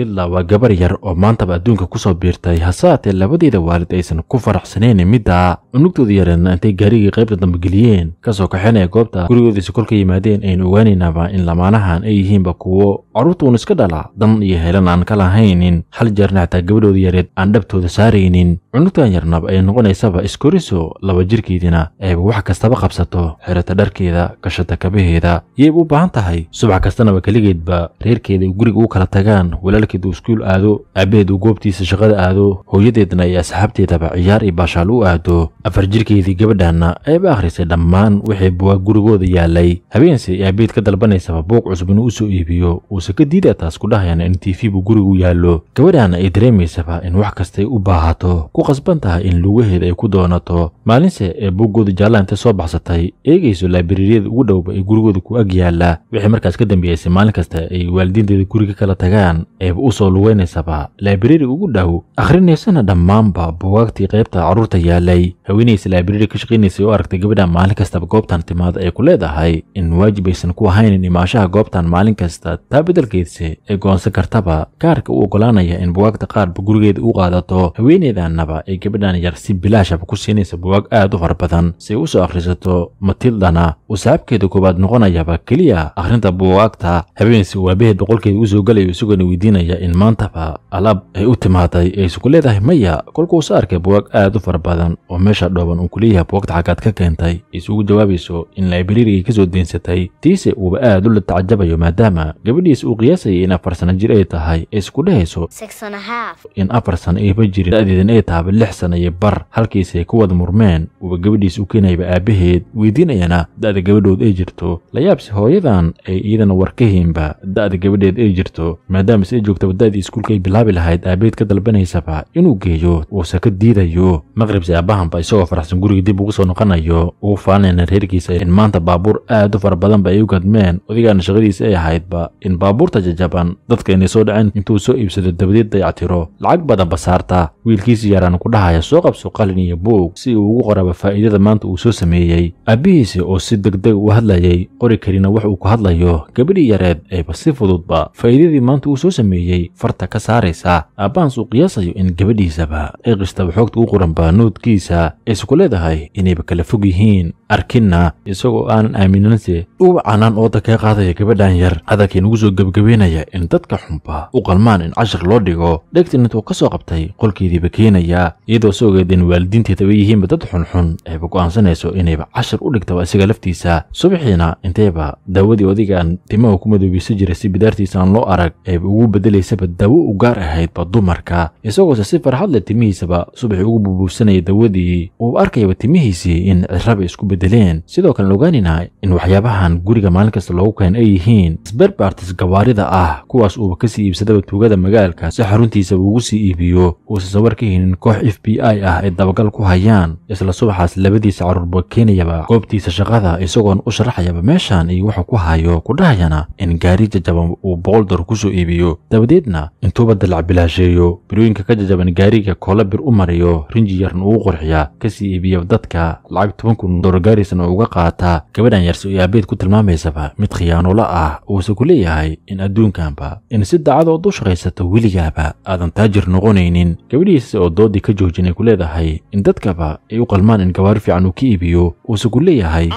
matilda waa gabar yar oo maantaba adduunka ku soo biirtay hase haatee labadeeda waalid aysan ku faraxsanayn midda. Cunugtooda yareedna intay gaarigii qaybta dambe geliyeen ka soo kaxeenaya goobta. Gurigoodiisa kolka yimaadeen aynu ogaanaynaaba in lamaanahan ay yihiinba kuwo. Carruurtuun iska dhala dan iyo helan aan ka lahaynin. Hal jeerna xataa gabadhooda yareed aan dhabtooda saaraynin. Cunugtan yarnaba ay noqonaysaba iskoriso laba jirkeedina ayba wax kastaba qabsato. Xirata dharkeeda gashata kabaheeda yayba u baahan tahay. Subax kastanaba keligeedba reerkeeda guriga u kala tagaan walaalkeed uu iskuul aado aabaheed uu goobtiisa shaqada aado hooyadeedna ay asxaabteedaba ciyaar iyo baashaal u aado. Afar jirkeedii gabadhaanna ayba akhrisay dhammaan wixii buwaag gurigooda yaalay. Habeense aabaheed ka dalbanaysaba buuq cusub inuu u soo iibiyo uuse ka diida taas ku dhahayana in tv buu gurigu yaallo. Gabadhaana ay dareemaysaba in wax kastay u baahato ku qasban tahay in lugaheeda ay ku doonato. Maalinse ee buuggooda jaalla intay soo baxsatay eegayso laabireeriyada ugu dhowba ee gurigooda ku ag yaalla. Wixii markaas ka dambeeyaysay maalin kasta ay waalidiinteeda guriga kala tagaan ayba u soo lugaynaysaba laabireeri ugu dhow. Akhrinaysana dhammaanba bugaagtii qaybta carruurta yaalay. Haweenaysa laabireeri ka shaqaynaysay oo aragtay gabadha maalin kastaba goobtan timaada ay ku leedahay. In waajib aysan ku ahaynin imaashaha goobtan maalin kasta taa beddelkeedse ay goonsan kartaba. Kaarka u oggolaanaya in bugaagta qaarba gurigeeda u qaadato. Haweeneedaanaba ay gabadhan yar si bilaashaba ku siinaysa bugaag aad u fara badan. Si ay u soo akhrisato matildana uu saxaabkeeda koowaad noqonayaba keliya akhrinta bugaagta habeensi uu aabaheed boqolkeeda u soo galayo isagoona weydiinaya in maantaba alaab ay u timaaday ay isugu leedahay maya kolkuusa arkay bugaag aad u fara badan oo meesha dhooban uu kuleeyahay bugaagta xaggaad ka keentay isugu jawaabayso in laibrarigay ka soo deensatay. Tiise uuba aad u la tacajabayo maadaama gabadhiisa uu qiyaasayay in afar sana jir ay tahay ay isku half. in afar sana ayba jirin da'deedan ay tahaba lix sana iyo bar. Halkiisa ay ku wada murmeen uuba gabadhiisa u keenayaba aabaheed weydiinayana da'da gabadhood ay jirto. Layaabse hooyadan ay iyadana war ka hiinba da'da gabadheed ay jirto maadaama se ay joogtaba da'dii iskuulka ay bilaabi lahayd aabaheed ka dalbanaysaba inuu geeyo uuse ka diidayo maqribse aabahanba isagoo faraxsan guriga dib ugu soo noqonayo ugu faalinayna reerkiisa in maanta baabuur aad u fara badanba ay u gadmeen odigaana shaqadiisa ay ahaydba in baabuurta jajaban dadka inay soo dhaceen intuu soo iibsado dabadeed dayactiro lacag badanba saarta wiilkiisi yaraan ku dhahaya soo qabso qalin iyo buug si uu ugu qoraba faa'iidada maanta uu soo sameeyey. Aabbihiisi oo si degdeg u hadlayay qori karina wax uu ku hadlayo gabadhii yareed ayba si fududba faa'iidadii maanta uu soo sameeyey farta ka saaraysa. Aabbahaas uu qiyaasayo in gabadhiisaba. Ay qistaba xoogta u qoranba noodkiisa ay isku leedahay inayba kala fog yihiin arkinna isagoo aanan aaminanse uba canaan ooda kaga qaadaya gabadhan yar. Hadalkii nagu soo gebagabeynaya in dadka xunba u qalmaan in cashir loo dhigo. Dhegtin intuu ka soo qabtay qolkeediiba keenaya iyadoo soo ogeed in waalidiinteedaba yihiinba dad xunxun ayba go'aansanayso inayba cashir u dhigtaba isaga laftiisa. Subaxiina intayba daawadii odigaan timaha ku madoobaysa jiray si bidaartiisa aan loo arag ayba ugu bedelaysaba daawo u gaar ahaydba dumarka. Isagoose si farxad leh timihiisaba subaxii ugu bubuubsanaya dawadii uu arkayaba timihiisii in ciraba isku bedeleen sidoo kalena ogaanina in waxyaabahan guriga maalin kasta loogu keen ay yihiin sberbartis gawaarida ah kuwaas uuba ka sii iibsadaba tuugada magaalka si xaruntiisaba ugu sii iibiyo uusa sawar ka hinin koox f b i ah ay dabagal ku hayaan isla subaxaas labadiisa carruurba keenayaba goobtiisa shaqada isagoona u sharaxayaba meeshan iyo wuxuu ku hayo ku dhahayana in gaari jajaban uu boqol dolar ku soo iibiyo. Dabadeedna intuuba dalac bilaasheeyo birooyinka ka jajaban gaariga koola bir u mariyo rinji yarna uu qorxiya ka sii iibiya dadka lacag toban kun dolar gaariisana uga qaata gabadhan yarse oo aabeed ku tilmaamaysaba mid khiyaanola ah uuse ku leeyahay in adduunkanba in si dacadood u shaqaysato weligaaba aadan taajir noqonaynin. Gabadhiisa oo doodii ka joojin ay ku leedahay in dadkaba ay u qalmaan in gawaari fiican uu ka iibiyo uuse ku leeyahay.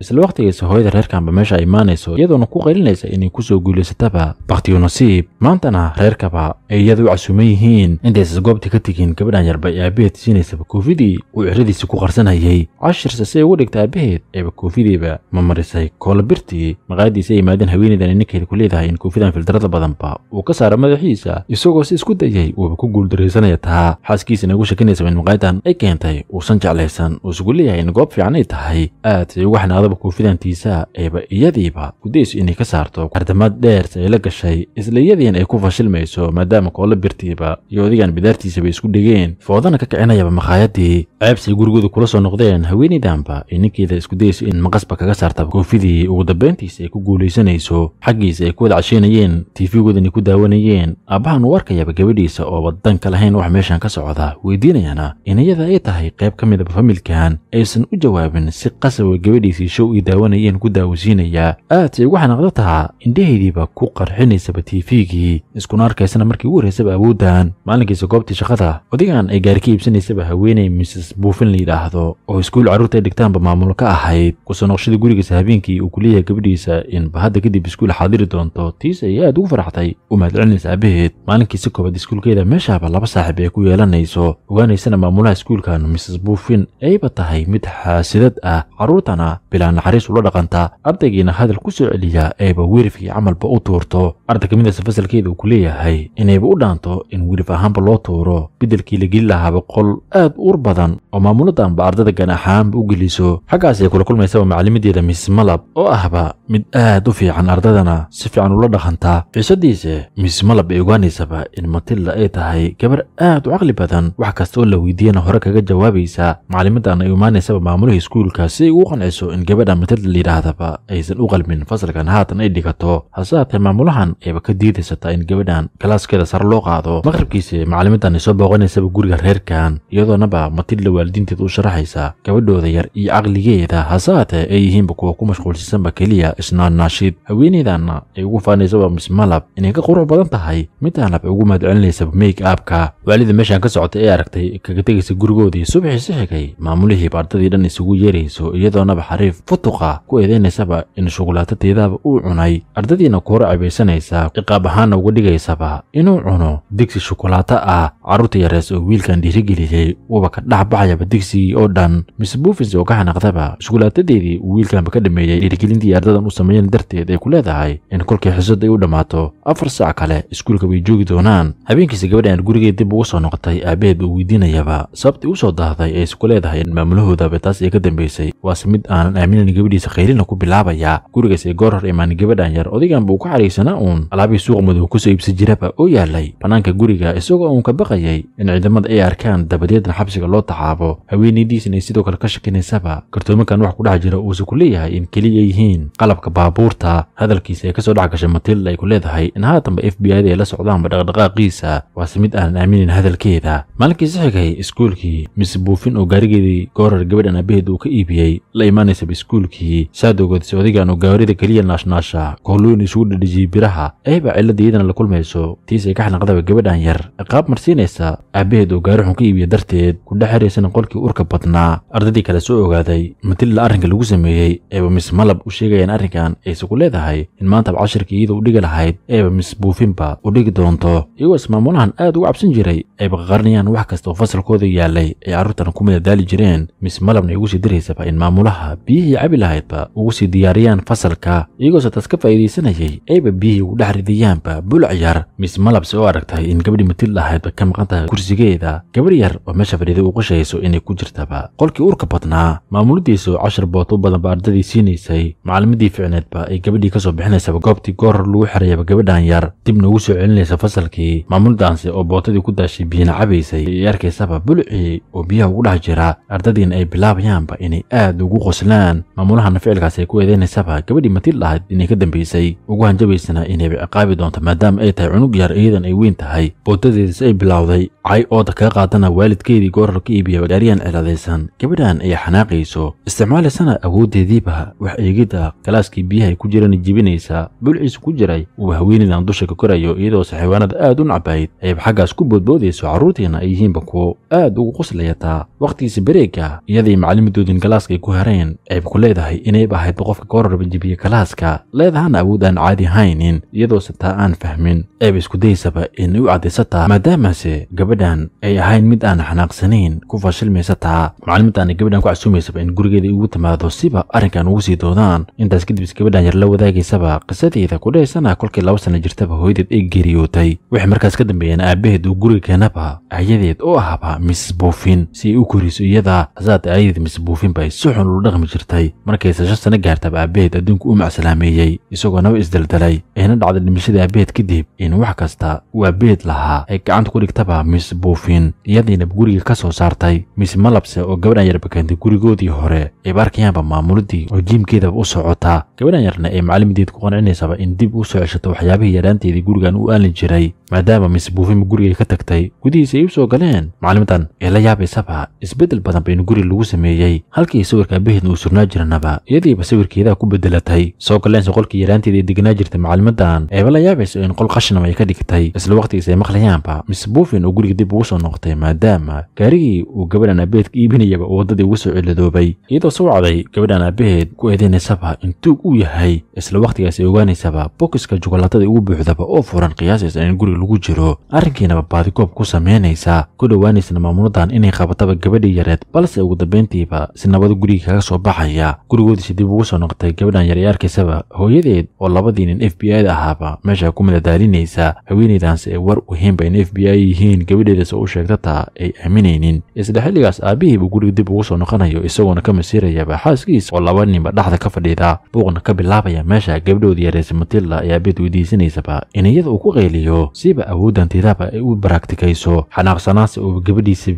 Isla wakhtigiisa hooyada reerkanba meesha imaanayso iyadoona ku qaylinaysa inay ku soo guulaysataba bakhtiyo nasiib. Maantana reerkaba ay iyada u casuuman yihiin intaysa goobta ka tegin gabadhan yarba ay aabaheed siinaysaba koofidii uu ciradiisa ku qarsanayay. Cashirse si ay uga dhigta aabaheed ayba koofidiiba ma marisay koola birtii maqaadiisa ay yimaadeen haweenaydan ninkeeda ku leedahay in koofidan fildarada badanba uu ka saara madaxiisa isagoo si isku dayay uuba ku guuldaraysanaya taa xaaskiisana ugu shakinaysa in maqaayadan ay keentay uusan jeclaysan uu isugu leeyahay in goob fiican ay tahay. Aad say uga xanaadaba koofidantiisa ayba iyadiiba gudayso inay ka saarto. Ardamaad dheerse ay la gashay isla iyadiina ay ku fashilmayso maadaama koola birtiiba iyo odigan bidaartiisaba isku dhegeen foodana ka kicinayaba maqaayadii ceebsay gurigooda kula soo noqdeen haweenaydanba ay ninkeeda isku dayayso in maqasba kaga saartaba koofidii ugu dambayntiisa ay ku guulaysanayso xaggiisa ay ku wada cashaynayeen tiifigoodana ku daawanayeen aabbahan uu arkayaba gabadhiisa oo wadan ka lahayn wax meeshan ka socda weydiinayana in iyada ay tahay qayb ka midaba familkan aysan u jawaabin si qasaba gabadhiisii show ay daawanayeen ku daawasiinaya. Aad say ugu xanaaqda tahaa indhahaydiiba ku qarxinaysaba tv tvgii iskuna arkaysana markii ugu horraysaba awooddan maalinkiisa goobtii shaqada odigan ay gaari ka iibsanaysaba haweeney mrs buufin la yidhaahdo oo iskuul carruurta ay dhigtaanba maamulo ka ahayd ku soo noqshada gurigiisa habeenkii uu ku leeyahay gabadhiisa inba hadda kadib iskuul xaadiri doonto. Tiis ay aad ugu faraxday u mahadcelinaysa aabaheed. Maalinkiisa koobaad iskuulkeeda meeshaaba laba saaxiib ay ku yeelanayso. Ogaanaysana maamulaha iskuulkan mrs buufin ayba tahay mid xaasidad ah. Carruurtana bilaa naxariis ula dhaqanta. Ardaygiina hadal ku soo celiya ayba wirifkii camalba u tuurto. Arday ka midaysa fasalkeeda uu ku leeyahay inayba u dhaanto in wirif ahaanba loo tuuro. Beddelkii la geli lahaaba qol aad uur badan oo maamuladanba ardada gan ahaanba u geliso xaggaas ay kula kulmaysaba macallimadeeda miss malab oo ahba mid aad u fiican ardadana si fiican ula dhaqanta. Xiisadiise miss malab ay ogaanaysaba in matilda ay tahay gabar aad u caqli badan. Wax kasta oo la weydiiyana hore kaga jawaabaysa macallimadan ay imaanaysaba maamulaha iskuulka si ay ugu qanciso in gabadha matilda layidhaahdaba aysan u qalmin fasalkan haatan ay dhigato. Hase haatee maamulahan ayba ka diidaysataa in gabadhan galaaskeeda sare loo qaado? Maqribkiisi macallimadan ay soo booqanaysaba guriga reerkan iyadoonaba matilda waalidiinteed u sharaxaysa gabadhooda yar iyo caqligeeda hase haatee ay yihiinba kuwa ku mashquulsisanba keliya isnaannaashid haweeneydanna ay ugu faanaysaba miss malab inay ka qurux badan tahay. Midaanab ay ugu mahadcelinaysaba make abka waalida meeshan ka socotay ee aragtay kaga tegaysa gurigoodii subaxii si xigay. Maamulihiiba ardadii dhan isugu yeerayso iyadoonaba xariif futuqa ku eedeynaysaba in shukulaatateydaaba uu cunay. Ardadiina kuhor cabaysanaysa ciqaab ahaanna uga dhigaysaba inuu cuno. Digsi shukulaato ah carruurta yarees oo wiilkan dhiirigeliyey wuuba ka dhex baxayaba digsigii oo dhan. Miss buufins oo ka xanaaqdaba shukulaatadeedii uu wiilkanba ka dhameeyey dhiirigelintii ardadan u sameeyeen darteed ay ku leedahay in kolkii xisada ay u dhammaato afar saac kale iskuulka bay joogi doonaan. Habeenkiisa gabadhan gurigeed dib ugu soo noqotay aabaheed uu weydiinayaba. Sababtii u soo daahday ay isku leedahay in maamulahoodaba taas ay ka dambaysay waase mid aanan aaminin gabadhiisa khayrina ku bilaabaya. Gurigaas ay goor hor imaanin gabadhan yar odiganba uu ku xariirsanaa uun. Alaabihii suuq madow ku soo iibsa jiraba oo yaalay bannaanka guriga isagoo uun ka baqayay in ciidamada ay arkaan dabadeedna xabsiga loo taxaabo haweenaydiisina ay sidoo kale ka shakinaysaba kartoomankan wax ku dhex jira uuse ku leeyahay in keliya yihiin qalabka baabuurta. Hadalkiisa ay ka soo dhex gashay matilda ay ku leedahay in haatanba f b i-da ay la socdaanba dhaqdhaqaaqiisa. Waase mid aanan aaminin hadalkeeda. Maalinkii si xigay iskuulkii miss buufin oo gaarigeedii goorar gabadhan aabaheed uu ka iibiyey la imaanaysaba iskuulkii. Saadogoodse odigan oo gaarida keliya naashnaasha koolooyin isugu dhadhijiyey biraha ayba cilladda iyadana la kulmayso. Tiis ay ka xanaqdaba gabadhan yar. Ciqaab marsiinaysa aabaheed oo gaari xun ka iibiya darteed ku dhex xiraysana qolkii urka badnaa. Ardadii kale soo ogaaday matilda arrinka lagu sameeyey eeba miss malab u sheegayaan arrinkan ayse ku leedahay in maantaba cashirka iyada u dhigi lahayd eeba miss buufinba u dhigi doonto. Iyagoos maamulahan aad uga cabsan jiray ayba qaqarinayaan wax kasta oo fasalkooda yaalay ay carruurtan ku madadaali jireen. Miss malabna ay ugu sii diraysaba in maamulaha biyihii cabi lahaydba ugu sii diyaariyaan fasalka. Iyagoose taas ka faa'iidaysanayay ayba biyihii ugu dhex ridayaanba bulac yar miss malabse oo aragtay in gabadhii matilda ahaydba ka maqan tahay kursigeeda gabar yar oo meesha fadhiida u qashayso inay ku jirtaba qolkii urka badnaa maamuladiisa oo cashar booto badanba ardadii siinaysay. Macalimadii ficneedba ay gabadhii ka soo bixinaysaba goobtii goorhor lagu xirayaba gabadhan yar dibna ugu soo celinaysa fasalkii. Maamuladaanse oo bootadii ku daashay biyina cabaysay ay arkaysaba bulcii oo biyaha ugu dhex jira. Ardadiina ay bilaabayaanba inay aad ugu qoslaan. Maamulahana ficilkaas ay ku eedeynaysaba gabadhii matilda ahayd inay ka dambaysay ugu hanjabaysana inayba ciqaabi doonto maadaama ay tahay cunug yar iyadan ay weyn tahay. Bootadeedis ay bilowday cay ooda kaga qaadana waalidkeedii goorhor ka iibiya gaariyaan ciladaysan. Gabadhan ay xanaaqayso isticmaalaysana awooddeediiba wax eegidda galaaskii biyaha ay ku jirana jibinaysa bulciisa ku jiray uu haweenaydan dusha ka korayo iyadoose xayawaanada aad u nacabayd ayba xaggaas ku boodboodayso carruurtiina ay yihiinba kuwo aad ugu qoslayataa wakhtigiisa bareega iyadii macallimadoodin galaaska ay ku hareen ayba ku leedahay inayba ahaydba qofka goorarba jibiya galaaska leedahana awood aan caadi haynin iyadoose taa aan fahmin. Ayba isku daysaba inay u caddaysataa maadaamase gabadhan ay ahayn mid aan xanaaqsanayn ku fashilmaysataa. Macallimadaana gabadhan casuumaysaba in gurigeeda ugu timaado siba arrinkan ugu sii doodaan. Intaas kadibs gabadhan yar la wadaagaysaba qisadeeda kudhaysana kolkii laba sana jirtaba hooyadeed ay geeriyootay waxay markaas ka dambeeyeen aabaheed uu guriga keenaba ayadeed oo ahaba miss buufin si ay u koriso iyada hasaate ayadeed miss buufinba ay si xun ula dhaqmi jirtay. Markayse shan sano gaartaba aabaheed adduunku u macsalaameeyey isagoo naba isdaldalay. Ayna dhacday dhimashadii aabaheed kadib in wax kasta uu aabaheed lahaa ay gacanta ku dhigtaba miss buufin iyadiina guriga ka soo saartay. Miss malabse oo gabadhan yarba gurigoodii hore ayba arkayaanba maamuladii oo jiimkeedaba u socota gabadhan yarna ee macalimideed ku qancinaysaba in dib u soo ceshato waxyaabihii yaraanteedii gurigan u aalin jiray maadaama miss buufima gurigay ka tagtay gudihiisa ay u soo galeen. Macallimadan ee la yaabaysaba isbeddel badan baynu guri lagu sameeyey. Halkii sawirka aabaheedna uu surnaa jiranaba iyadiiba sawirkeedaa ku bedelatay soo galeense qolkii yaraanteeda ee deganaa jirtay macallimadan eeba la yaabayso in qol qashnam ay ka dhigtay. Isla waqtigiis ay maqlayaanba miss buufin oo guriga dib ugu soo noqotay maadaama gaarigii uu gabadhan aabaheed ka iibinayaba uu waddadii ugu soo ciladoobay. Iyadoo soo wacday gabadhan aabaheed ku eedeynaysa in tuug uu yahay. Isla wakhtigaas ay ogaanaysaba bokiska jukolaatada ugu buuxdaba oo furan qiyaasaysa in guriga lagu jiro. Arrinkiinaba baadigoob ku samaynaysa ku dhowaanaysana maamuladan inay qabataba gabadhii yareed balse ugu dambayntiiba si nabada guriga kaga soo baxaya. Gurigoodiisa dib ugu soo noqotay gabadhan yar ee arkaysaba hooyadeed oo labadii nin f b i da ahaaba meesha ku madadaalinaysa haweenaydaanse ee war uhiinba in f b i yihiin gabadheedasa u sheegtataa ay aaminaynin. Isla xilligaas aabihiibu guriga dib ugu soo noqonayo isagoona ka masiirayaba xaaskiis oo laba ninba dhaxda ka fadhiida buuqna ka bilaabaya meesha gabdhoodii yareysa matilda ee aabeed weydiisanaysaba in iyada uu ku qayliyo siiba awooddanteedaba ay u baraktikayso xanaaqsanaanse uu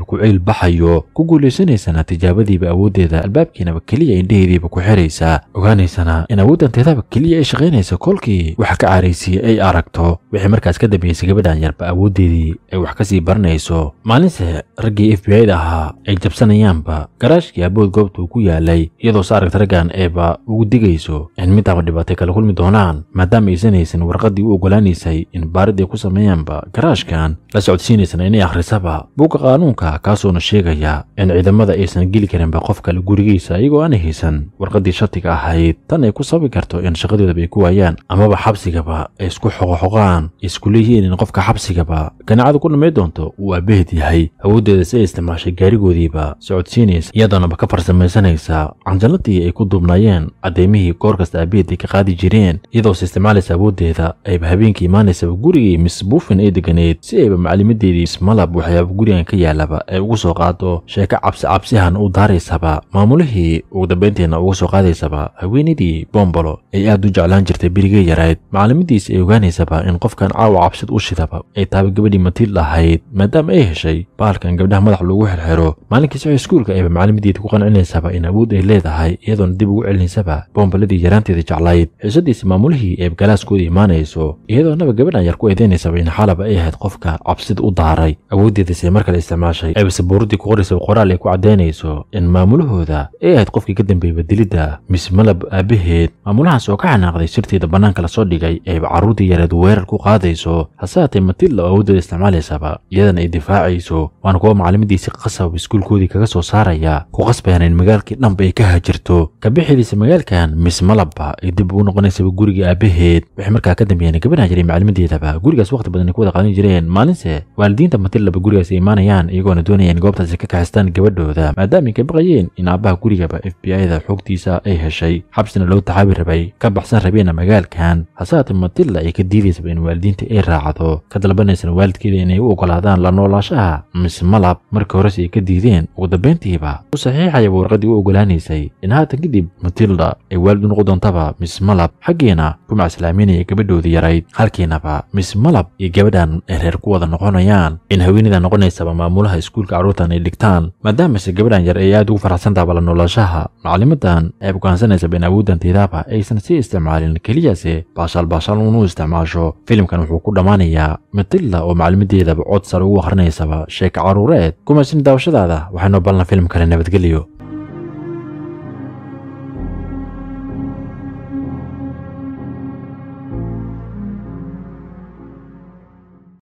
ku ceyl baxayo ku guulaysanaysana tijaabadiiba awooddeeda albaabkiinaba keliya indheheediiba ku xiraysa ogaanaysana in awooddanteedaba keliya ay shaqaynaysa kolkii waxa ka caaraysiye ay aragto. Wixii markaas ka dambeysay gabadhan yarba awooddeedii ay wax ka sii baranayso maalinse raggii f b i da ahaa ay jabsanayaanba garaashkii abood goobta uu ku yaalay iyadoo se aragta raggan eeba ugu digayso in midaaba dhibaatay kala kulmi doonaan maadaama aysan haysan warqaddii u oggolaanaysay in baaridii ku sameeyaanba garaashkan la socodsiinaysana inay akhrisaba. Buugga qaanuunka kaasoona sheegaya in ciidamada aysan geli karinba qof kale gurigiisa iyagoo aanay haysan warqaddii shatiga ahayd. Tan ay ku sabi karto in shaqadoodaba ay ku waayaan amaba xabsigaba ay isku xoqoxoqaan isku leeyihiin in qofka xabsigaba ganaacada ku dhamay doonto uu aabaheed yahay. Awooddeeda si ay isticmaashay gaarigoodiiba socodsiinaysa iyadoonaba ka farsamaysanaysa canjaladii ay ku duubnaayeen caddeymihii goor kasta aabaheed ay ka qaadi jireen iyadoose isticmaalaysa awooddeeda ayba habeenkii imaanaysaba gurigii miss buufin ay deganeed si ayba macallimadeedii miss malab waxyaaba gurigan ka yaalaba ay ugu soo qaado sheeko cabsi cabsihan u daaraysaba maamulihii ugu dambaynteena uga soo qaadaysaba haweenaydii bombolo ay aad u jeclaan jirtay berigee yarayd. Macallimadiisi ay ogaanaysaba in qofkan caawa cabsid u shidaba ay taaba gabadhii matilda ahayd maadaama ay heshay baalkan gabdhaha madax loogu xirxiro. Maalinkii socod iskuulka ayba macallimideedii ku qancinaysaba in awood ay leedahay iyadoona dib ugu celinaysaba boombaladii yaraanteeda jeclayd. Xiisadiisi maamulihii ee galaaskooda imaanayso iyadoonaba gabadhan yar ku eedeynaysaba in xaalaba ay ahayd qofka cabsida u daaray. Awooddeedase mar kale isticmaashay ayba sabuuradii ku qoraysaba qoraal ay ku caddaynayso in maamulahooda ay ahayd qofkii ka dambeeyba dilidda miss malab aabaheed. Maamulahaas oo ka xanaaqday sirteeda bannaanka la soo dhigay ayba carruurtii yareed weerar ku qaadayso hase haatee matilda oo awooddeeda isticmaalaysaba. Iyadana ay difaacayso waana kuwa macallimadiisi qasab iskuulkoodii kaga soo saaraya ku qasbayaan in magaalkii dhanba ay ka hajirto. Kabixidiisa magaalkan miss malabba ay dib ugu noqonaysaba guriga aabaheed. Waxay markaa ka dambeeyeen gabadhan jiray gurigaas waqti badan ay ku wada qaadan jireen maalinse waalidiinta matildaba gurigaas ay imaanayaan iyagoona doonayaan goobtaasi ka kaxistaan gabadhooda maadaama ay ka baqayeen in aabbaha gurigaba f b i da xogtiisa ay heshay. Xabsina loo taxaabi rabay ka baxsan rabeenna magaalkan. Hase haatee matilda ay ka diidaysaba in waalidiinta ay raacdo. Ka dalbanaysana waalidkeeda inay u ogolaadaan la noolaashaha miss malab. Markii horese ay ka diideen ugu dambayntiiba u saxiixayaba warqaddii u ogolaanaysay in haatan kadib matilda ay waalid u noqon doontaba miss malab. Xaggiina ku macaslaaminaya gabadhoodii yarayd. Halkiinaba miss malab iyo gabadhan ay reer ku wada noqonayaan in haweenida noqonaysaba maamulaha iskuulka carruurtan ay dhigtaan maadaamase gabadhan yar ay aad ugu faraxsantaaba la noolaashaha macallimadan ay bugaansanaysa in awooddanteedaba aysan sii isticmaalin keliyase baashaal baashaal unu isticmaasho. Filimkan wuxuu ku dhammaanayaa matilda oo macallimadeedaba cod sare ugu akrinaysaba sheeka carruureed kumasin daawashadaada waxaynoo balna filim kale nabadgelyo